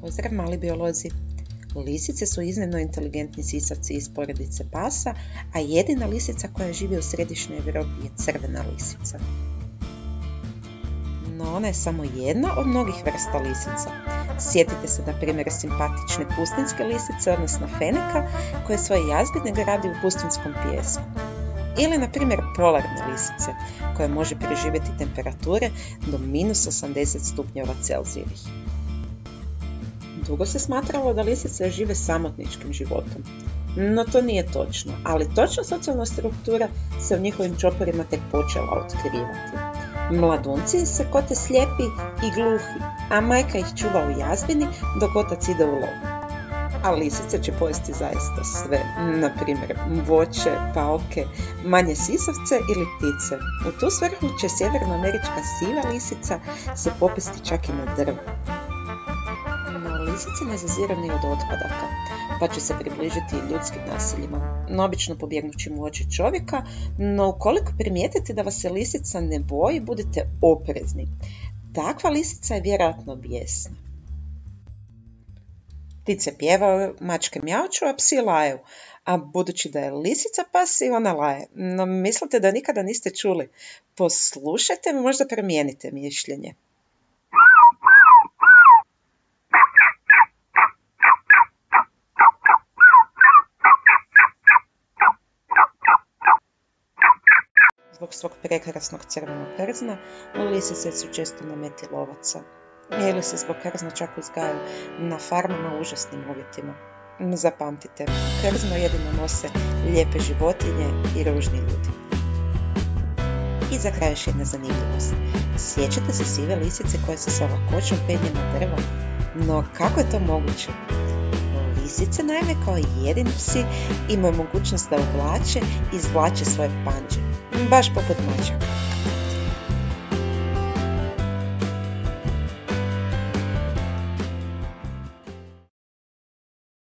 Pozdrav mali biolozi! Lisice su iznimno inteligentni sisavci iz porodice pasa, a jedina lisica koja živi u središnjoj Europi je crvena lisica. No ona je samo jedna od mnogih vrsta lisica. Sjetite se na primjer simpatične pustinske lisice, odnosno feneka, koje svoje jazbine gradi u pustinskom pijesku. Ili na primjer polarne lisice, koje može preživjeti temperature do minus 80 stupnjeva Celzijevih. Dugo se smatralo da lisice žive samotničkim životom. No to nije točno, ali točna socijalna struktura se u njihovim čoporima tek počela otkrivati. Mladunci se kote slijepi i gluhi, a majka ih čuva u jazbini dok otac ide u lov. A lisice će pojesti zaista sve, na primjer voće, paoke, manje sisavce ili ptice. U tu svrhu će sjevernoamerička siva lisica se popesti čak i na drvo lisice ne od otpadaka, pa će se približiti ljudskim nasiljima, no obično pobjegnući mu oči čovjeka, no ukoliko primijetite da vas se lisica ne boji, budite oprezni. Takva lisica je vjerojatno bijesna. Ptice pjevaju, mačke mjauču, a psi laju. A budući da je lisica pas i ona laje. No mislite da nikada niste čuli? Poslušajte mi, možda promijenite mišljenje. Zbog svog prekrasnog crvenog krzna, lisice su često na meti lovaca. Ili se zbog krzna čak uzgajaju na farmama u užasnim uvjetima. Zapamtite, krzno jedino nose lijepe životinje i ružni ljudi. I za kraj još jedna zanimljivost. Sjećate se sive lisice koje se sa lakoćom penje na drvo? No kako je to moguće? Lisice naime kao jedini psi imaju mogućnost da uvlače i izvlače svoje panđe Баш попитничок.